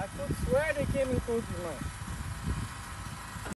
I could swear they came in Pokemon.